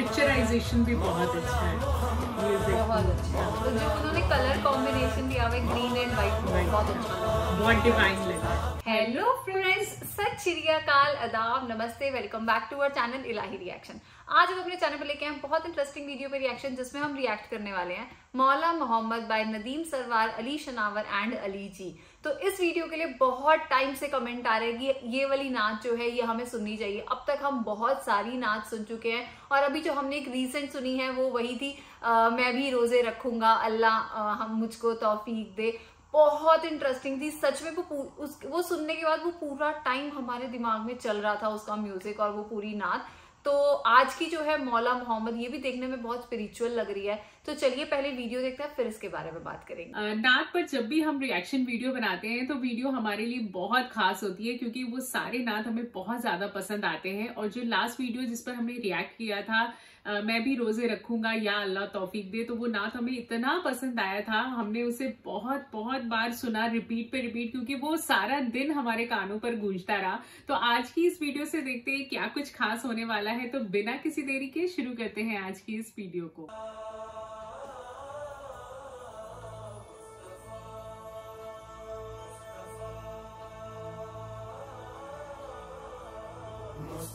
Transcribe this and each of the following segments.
Picturisation भी बहुत अच्छा है। बहुत अच्छा। तो जो उन्होंने कलर कॉम्बिनेशन दिया हुआ ग्रीन एंड व्हाइट. बहुत अच्छा बहुत डिवाइन लगा। हेलो फ्रेंड्स सत श्री अकाल अदाब नमस्ते welcome back to our channel Ilahi reaction आज हम अपने चैनल पर लेके आए हैं बहुत इंटरेस्टिंग वीडियो पे रिएक्शन जिसमें हम रिएक्ट करने वाले हैं। Maula Mohammad by Nadeem Sarwar Ali Shanawar and Ali ji. तो इस वीडियो के लिए बहुत टाइम से कमेंट आ रहे हैं कि ये वाली नाच जो है ये हमें सुननी चाहिए। अब तक हम बहुत सारी नाच सुन चुके हैं और अभी जो हमने एक रीसेंट सुनी है वो वही थी अ, मैं भी रोज़े रखूँगा अल्लाह हम मुझको तोफीक दे। बहुत इंटरेस्टिंग थी। सच में वो उस वो सुनने के बाद वो पूरा टाइम हमारे दिमाग में चल रहा था उसका म्यूज़िक और वो पूरी नात तो आज की जो है मौला मोहम्मद, ये भी देखने में बहुत स्पिरिचुअल लग रही है। तो चलिए पहले वीडियो देखते हैं, फिर इसके बारे में बात करेंगे। नात पर जब भी हम रिएक्शन वीडियो बनाते हैं तो वीडियो हमारे लिए बहुत खास होती है, क्योंकि वो सारे नात हमें बहुत ज़्यादा पसंद आते हैं। और जो लास्ट वीडियो जिस पर हमने रिएक्ट किया था अ, मैं भी रोज़े रखूँगा या अल्लाह तौफीक दे तो वो नात हमें इतना पसंद आया था हमने उसे बहुत बहुत बार सुना रिपीट पे रिपीट क्योंकि वो सारा दिन हमारे कानों पर गूंजता रहा। तो आज की इस वीडियो से देखते हैं क्या कुछ खास होने वाला है। तो बिना किसी देरी के शुरू करते हैं आज की इस वीडियो को।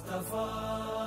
क्या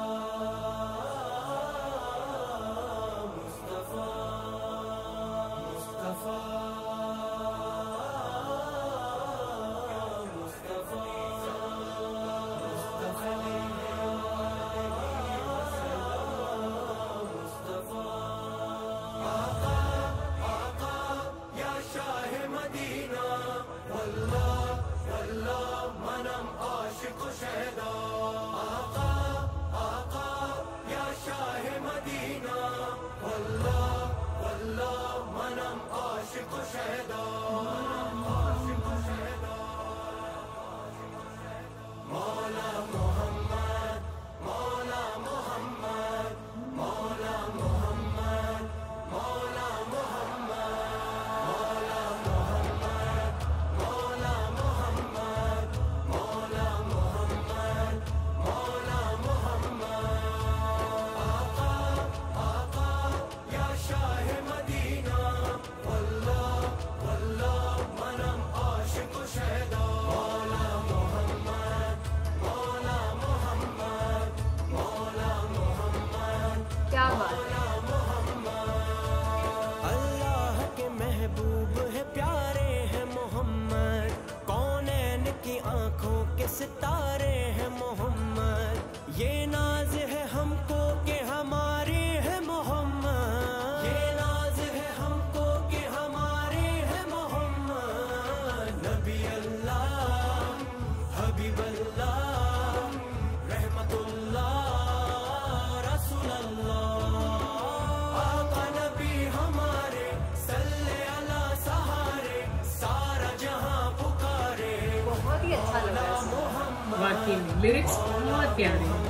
वाकई में लिरिक्स बहुत प्यारे हैं।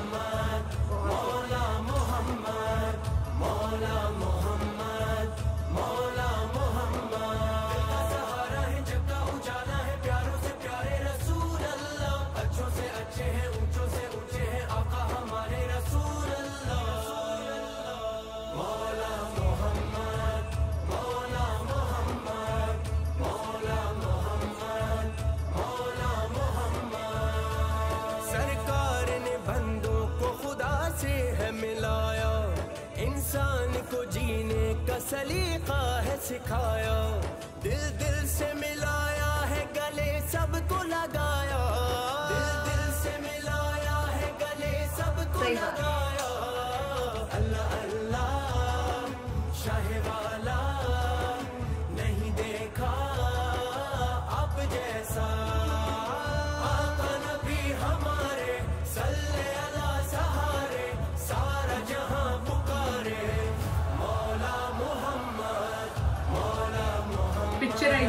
सिखाया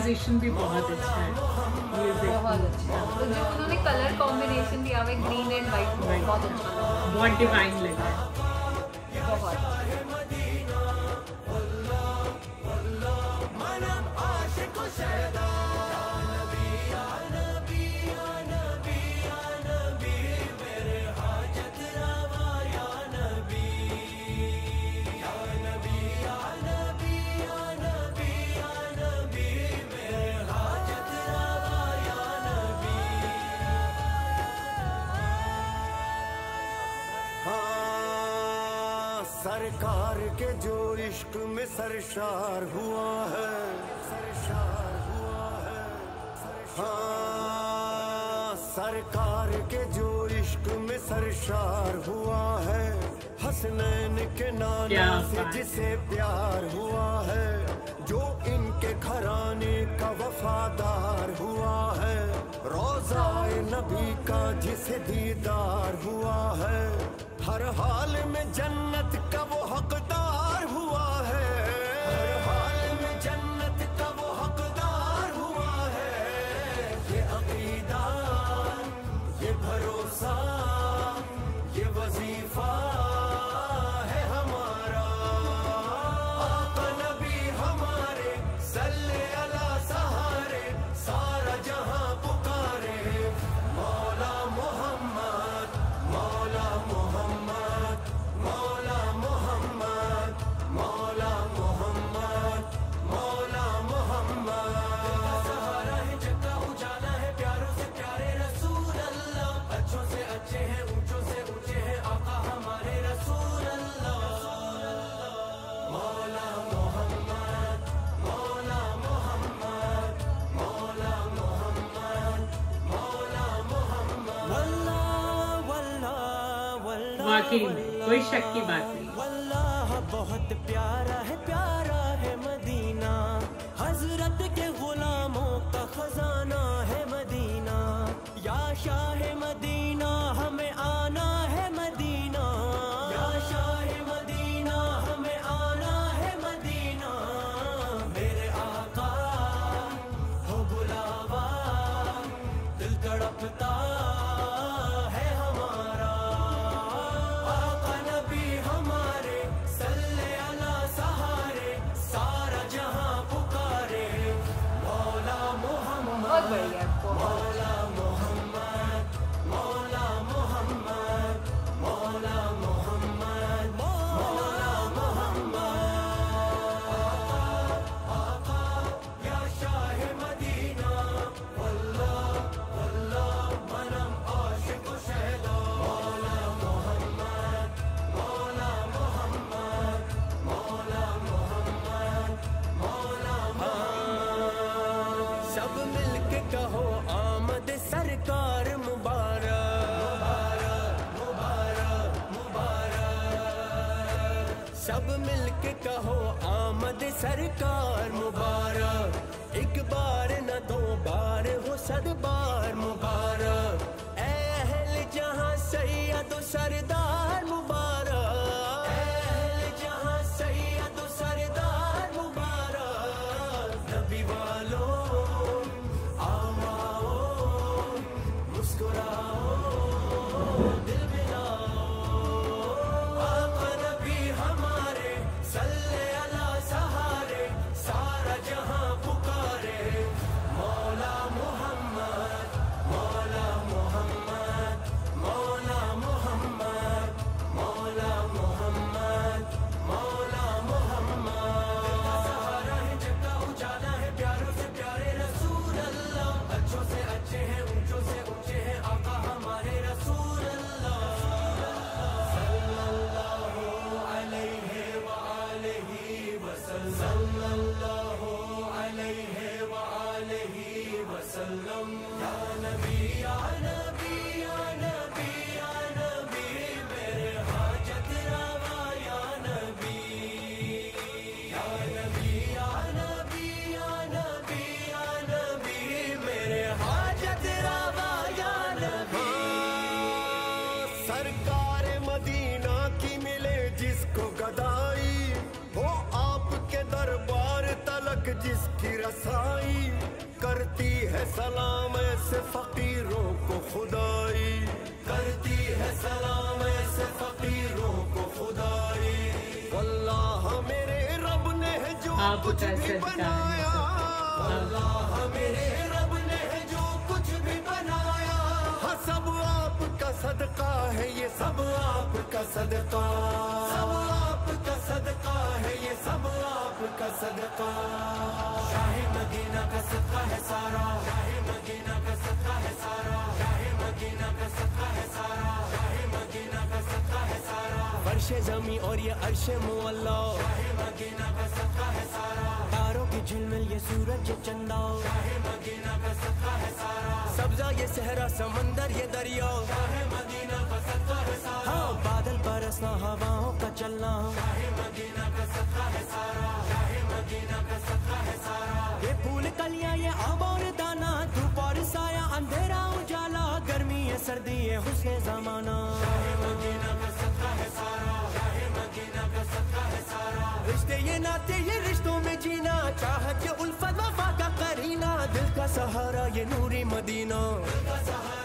पिक्चराइजेशन भी बहुत अच्छा है। बहुत अच्छा तो जो उन्होंने कलर कॉम्बिनेशन दिया हुआ है ग्रीन एंड वाइट बहुत अच्छा बहुत डिवाइन लगा। बहुत। सरकार के जो इश्क में सरशार हुआ है सरशार हुआ है हाँ सरकार के जो इश्क में सरशार हुआ है हसनैन के नाना से जिसे प्यार हुआ है जो इनके घराने का वफादार हुआ है रोजाए नबी का जिसे दीदार हुआ है हर हाल में जन्नत का वो हकदार हुआ है। हर हाल में जन्नत का वो हकदार हुआ है। ये अकीदा, ये भरोसा वल्लाह कोई शक की बात नहीं। बहुत प्यारा है प्यारा है मदीना। हज़रत के गुलामों सब मिलके कहो आमद सरकार मुबारक। एक बार न दो बार हो सद बार मुबारक अहल जहाँ सैयद सरदार जिसकी रसाई करती है सलाम ऐसे फकीरों को खुदाई। करती है सलाम ऐसे फकीरों को खुदाई। अल्लाह मेरे रब ने है जो कुछ भी बनाया। अल्लाह मेरे रब ने है जो कुछ भी बनाया। हाँ सब आपका सदका है ये सब आपका सदका। सब आपका सदका है ये सब आपका सदका। शाही मदीना का सदका है सारा। शाही मदीना का सदका है सारा। शाही मदीना का सदका अर्श जमी और ये अर्श मुअल्ला। तारों की झिलमिल ये सूरज चंदा। सब्जा ये सहरा, समंदर ये दरिया। हाँ बादल बरसना, हवाओं का चलना। ये फूल कलियाँ, ये और दाना, धूप और साया, अंधेरा उजाला, गर्मी है सर्दी है हुस्न जमाना। रिश्ते ये नाते ये रिश्तों में जीना, चाहत के उल्फत वफा का करीना, दिल का सहारा ये नूरी मदीना। नाम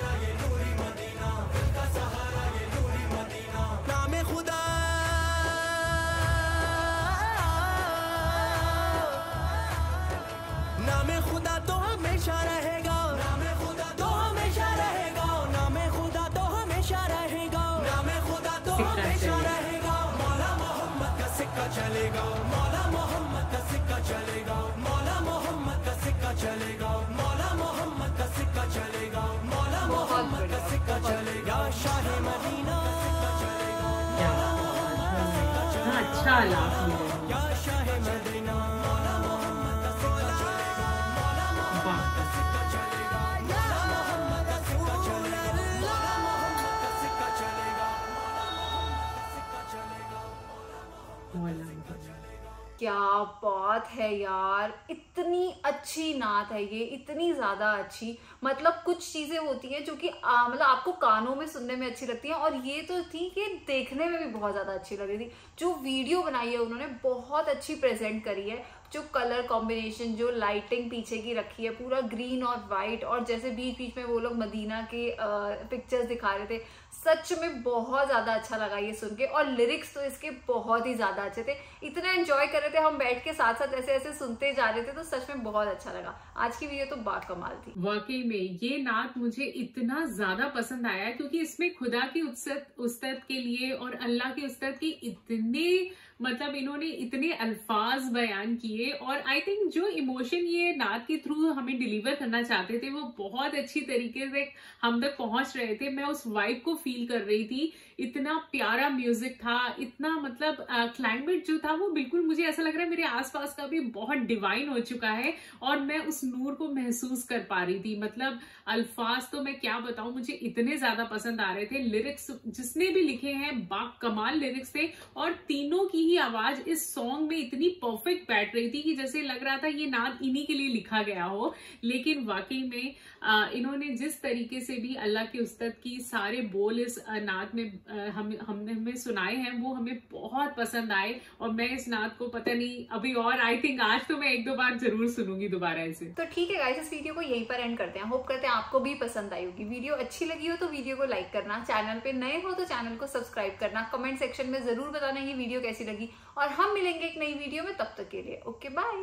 चलेगा। मौला मोहम्मद का सिक्का चलेगा। मौला मोहम्मद का सिक्का चलेगा। मौला मोहम्मद का सिक्का चलेगा। मौला मोहम्मद का सिक्का चलेगा। शाह मदीना। क्या हाँ, अच्छा लाभ क्या बात है यार। इतनी अच्छी नात है ये, इतनी ज़्यादा अच्छी। मतलब कुछ चीज़ें होती हैं जो कि मतलब आपको कानों में सुनने में अच्छी लगती हैं और ये तो थी कि देखने में भी बहुत ज़्यादा अच्छी लग रही थी। जो वीडियो बनाई है उन्होंने, बहुत अच्छी प्रेजेंट करी है। जो कलर कॉम्बिनेशन, जो लाइटिंग पीछे की रखी है, पूरा ग्रीन और वाइट और जैसे बीच बीच में वो लोग मदीना के पिक्चर्स दिखा रहे थे सच में बहुत ज़्यादा अच्छा लगा ये सुन के, और लिरिक्स तो इसके बहुत ही ज़्यादा अच्छे थे। इतना एंजॉय कर रहे थे, हम बैठ के साथ साथ ऐसे ऐसे सुनते जा रहे थे तो सच में बहुत अच्छा लगा। आज की वीडियो तो बाकमाल थी। वाकई में ये नात मुझे इतना ज़्यादा पसंद आया, क्योंकि इसमें खुदा की उस्तत के लिए और अल्लाह के उस्तत की इतने मतलब इन्होंने इतने अल्फाज बयान किए और आई थिंक जो इमोशन ये नात के थ्रू हमें डिलीवर करना चाहते थे, वो बहुत अच्छी तरीके से हम तक पहुँच रहे थे। मैं उस वाइब को फील कर रही थी इतना प्यारा म्यूज़िक था, इतना मतलब क्लाइमेट जो था वो बिल्कुल मुझे ऐसा लग रहा है मेरे आसपास का भी बहुत डिवाइन हो चुका है और मैं उस नूर को महसूस कर पा रही थी। मतलब अल्फाज तो मैं क्या बताऊँ, मुझे इतने ज़्यादा पसंद आ रहे थे। लिरिक्स जिसने भी लिखे हैं बा कमाल लिरिक्स थे और तीनों की ही आवाज़ इस सॉन्ग में इतनी परफेक्ट बैठ रही थी कि जैसे लग रहा था ये नाद इन्हीं के लिए लिखा गया हो। लेकिन वाकई में इन्होंने जिस तरीके से भी अल्लाह के उस्तत की सारे बोल इस नात में हम, हमने, हमें सुनाए हैं, वो हमें बहुत पसंद आए और मैं इस नात को पता नहीं, अभी और आई थिंक आज तो मैं एक दो बार ज़रूर सुनूँगी दोबारा इसे। तो ठीक है गाइस इस वीडियो को यहीं पर एंड करते हैं। होप करते हैं आपको भी पसंद आई होगी। वीडियो अच्छी लगी हो तो वीडियो को लाइक करना। चैनल पे नए हो तो चैनल को सब्सक्राइब करना। कमेंट सेक्शन में ज़रूर बताना ये वीडियो कैसी लगी। और हम मिलेंगे एक नई वीडियो में, तब तक के लिए। Okay bye